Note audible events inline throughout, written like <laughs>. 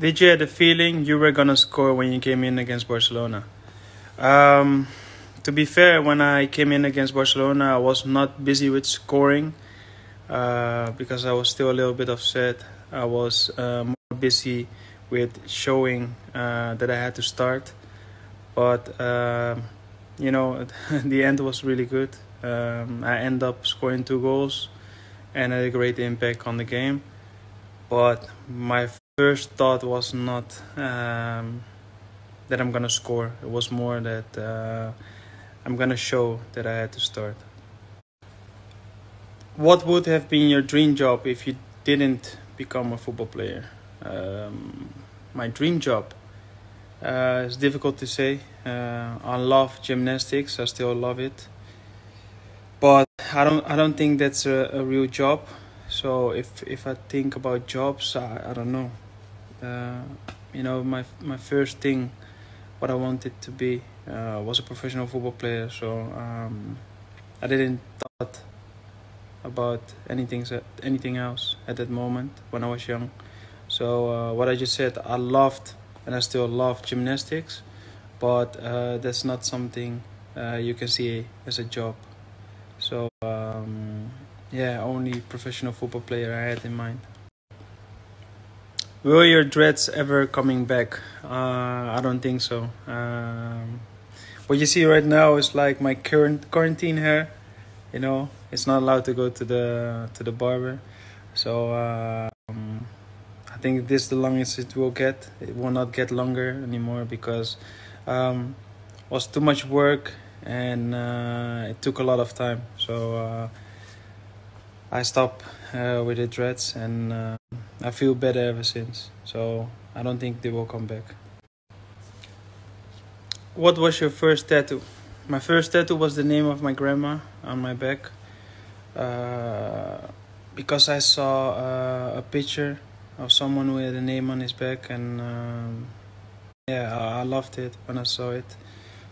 Did you have the feeling you were gonna score when you came in against Barcelona? Um, to be fair, when I came in against Barcelona, I was not busy with scoring uh, because I was still a little bit upset. I was uh, more busy with showing uh, that I had to start. But um, you know, <laughs> the end was really good. Um, I end up scoring two goals and had a great impact on the game. But my first thought was not um, that I'm gonna score. It was more that uh, I'm gonna show that I had to start. What would have been your dream job if you didn't become a football player? Um, my dream job. Uh, it's difficult to say. Uh, I love gymnastics. I still love it, but I don't. I don't think that's a, a real job. So if if I think about jobs, I, I don't know uh, you know, my my first thing, what I wanted to be, uh, was a professional football player. So um, I didn't thought about anything anything else at that moment when I was young. So uh, what I just said, I loved and I still love gymnastics, but uh, that's not something uh, you can see as a job. So um, yeah, only professional football player I had in mind. Will your dreads ever coming back? Uh, I don't think so. Um, what you see right now is like my current quarantine hair. You know, it's not allowed to go to the to the barber, so um, I think this is the longest it will get. It will not get longer anymore because um, it was too much work and uh, it took a lot of time. So uh, I stopped uh, with the dreads and. I feel better ever since. So I don't think they will come back. What was your first tattoo? My first tattoo was the name of my grandma on my back. Uh, because I saw uh, a picture of someone with a name on his back, and um, yeah, I, I loved it when I saw it.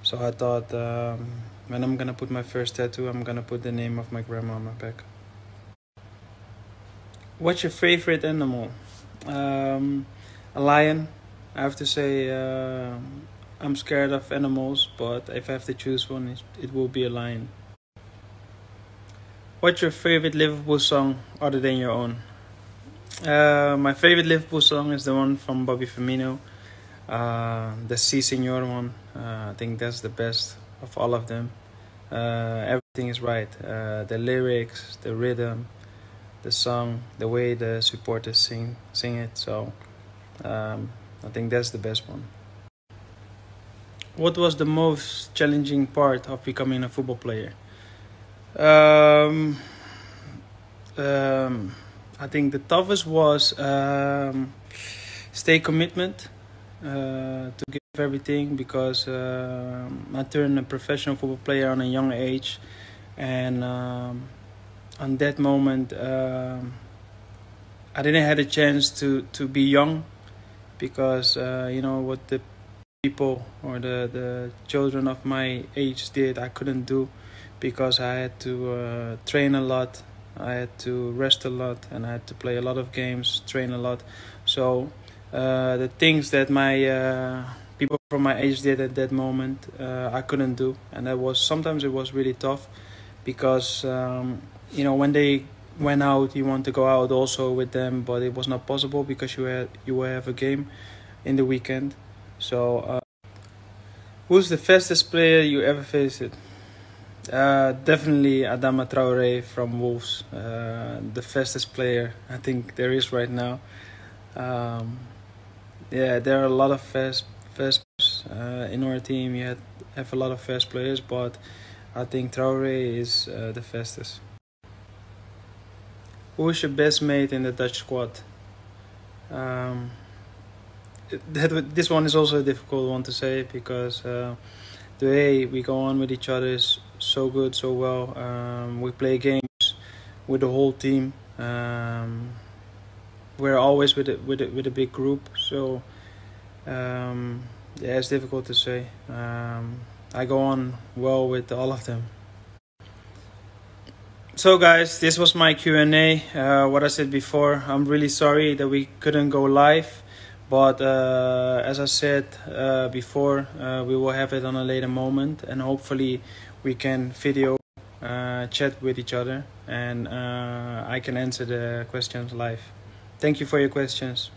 So I thought, um, when I'm gonna put my first tattoo, I'm gonna put the name of my grandma on my back. What's your favorite animal? Um, a lion. I have to say, uh, I'm scared of animals, but if I have to choose one, it, will be a lion. What's your favorite Liverpool song other than your own? Uh, my favorite Liverpool song is the one from Bobby Firmino, uh, the Si Senor one. Uh, I think that's the best of all of them. Uh, everything is right. Uh, the lyrics, the rhythm, the song, the way the supporters sing sing it. So um, I think that's the best one. What was the most challenging part of becoming a football player? Um, um, I think the toughest was um, stay commitment uh, to give everything because uh, I turned a professional football player on a young age and um, on that moment um, I didn't have a chance to to be young because uh, you know what the people or the the children of my age did I couldn't do because I had to uh, train a lot I had to rest a lot and I had to play a lot of games train a lot. So uh, the things that my uh, people from my age did at that moment uh, I couldn't do. And that was sometimes it was really tough because um, you know when they went out you want to go out also with them but it was not possible because you had you have a game in the weekend. So uh, who's the fastest player you ever faced? Uh, definitely Adama Traore from Wolves uh, the fastest player I think there is right now. Um, yeah there are a lot of fast fast uh, in our team. You have, have a lot of fast players but I think Traore is uh, the fastest who is your best mate in the Dutch squad? Um, that this one is also a difficult one to say because uh, the way we go on with each other is so good, so well. Um, we play games with the whole team. Um, we're always with a, with a, with a big group, so um, yeah, it's difficult to say. Um, I go on well with all of them so guys this was my q&a uh, what i said before i'm really sorry that we couldn't go live But uh, as I said uh, before, uh, we will have it on a later moment, and hopefully we can video uh, chat with each other, and uh, I can answer the questions live. Thank you for your questions.